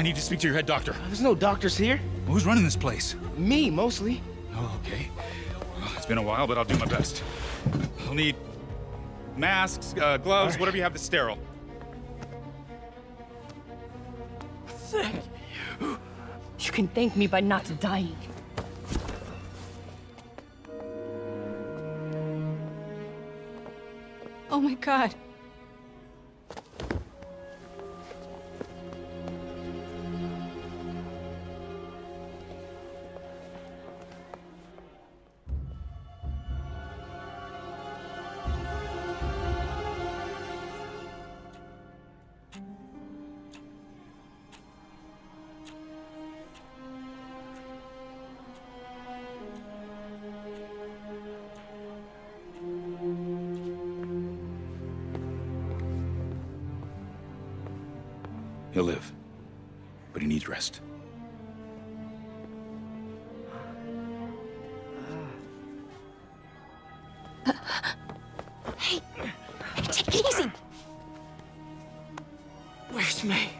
I need to speak to your head doctor. There's no doctors here. Who's running this place? Me, mostly. Oh, okay. Well, it's been a while, but I'll do my best. I'll need masks, uh, gloves, right. whatever you have that's sterile. Thank you. You can thank me by not dying. Oh my god. He'll live, but he needs rest. Hey, take it easy. Where's May?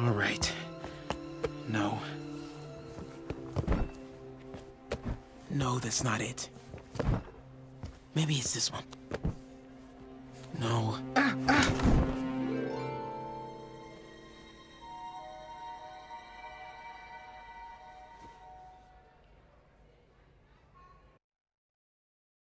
All right. No. No, that's not it. Maybe it's this one. No. Ah, ah.